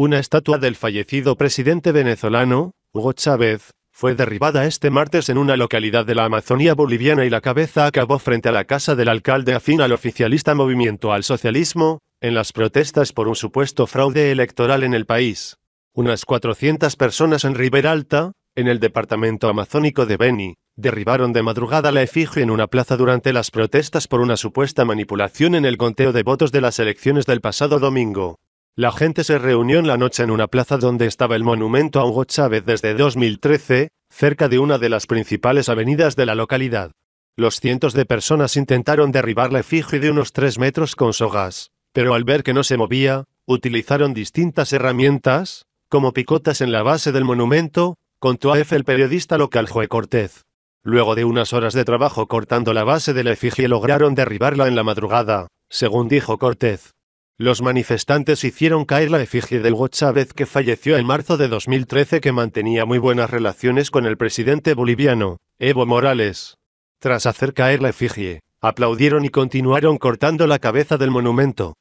Una estatua del fallecido presidente venezolano, Hugo Chávez, fue derribada este martes en una localidad de la Amazonía boliviana y la cabeza acabó frente a la casa del alcalde afín al oficialista Movimiento al Socialismo, en las protestas por un supuesto fraude electoral en el país. Unas 400 personas en Ribera Alta, en el departamento amazónico de Beni, derribaron de madrugada la efigie en una plaza durante las protestas por una supuesta manipulación en el conteo de votos de las elecciones del pasado domingo. La gente se reunió en la noche en una plaza donde estaba el monumento a Hugo Chávez desde 2013, cerca de una de las principales avenidas de la localidad. Los cientos de personas intentaron derribar la efigie de unos tres metros con sogas, pero al ver que no se movía, utilizaron distintas herramientas, como picotas en la base del monumento, contó a F el periodista local Joe Cortez. Luego de unas horas de trabajo cortando la base de la efigie lograron derribarla en la madrugada, según dijo Cortez. Los manifestantes hicieron caer la efigie del Hugo Chávez que falleció en marzo de 2013 que mantenía muy buenas relaciones con el presidente boliviano, Evo Morales. Tras hacer caer la efigie, aplaudieron y continuaron cortando la cabeza del monumento.